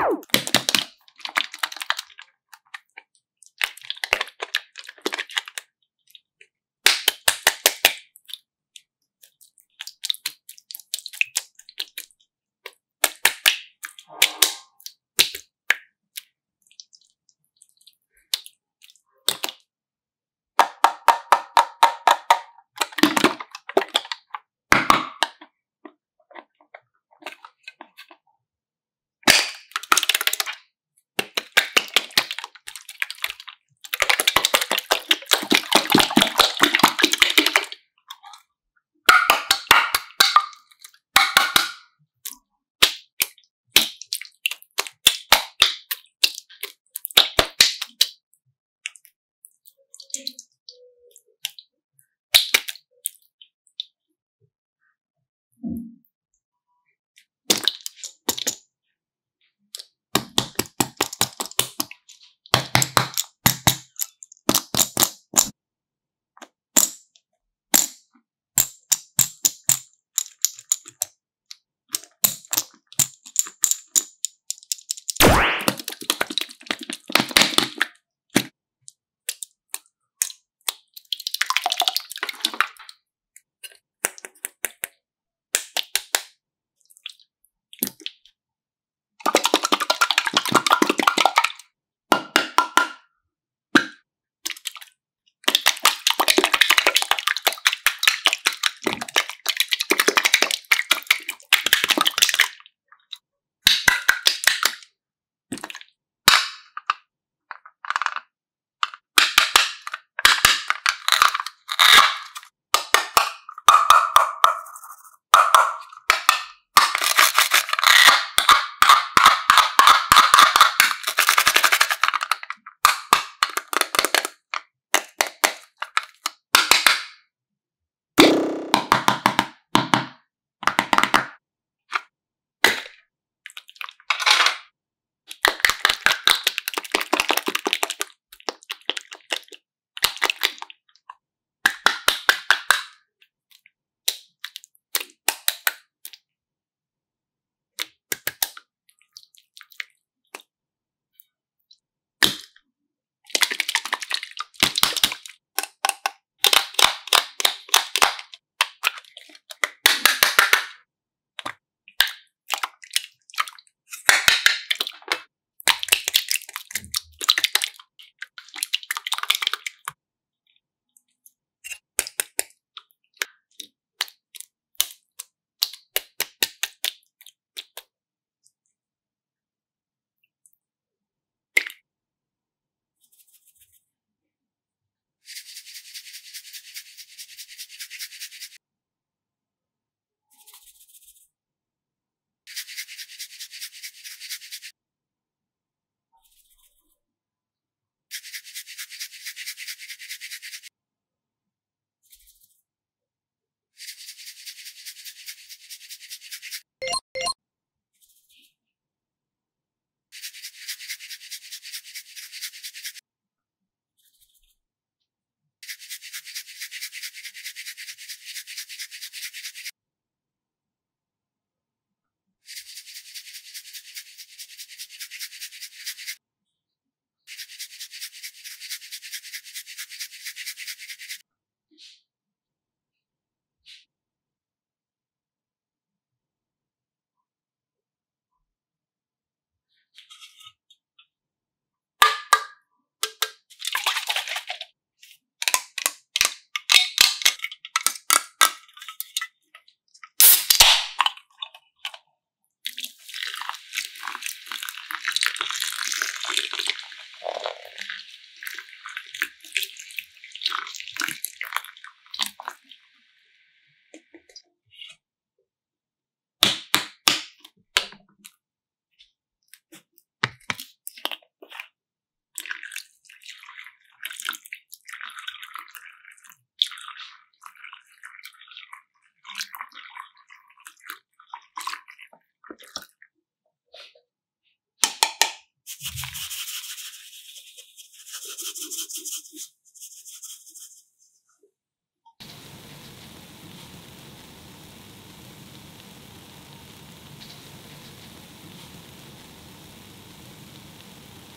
you.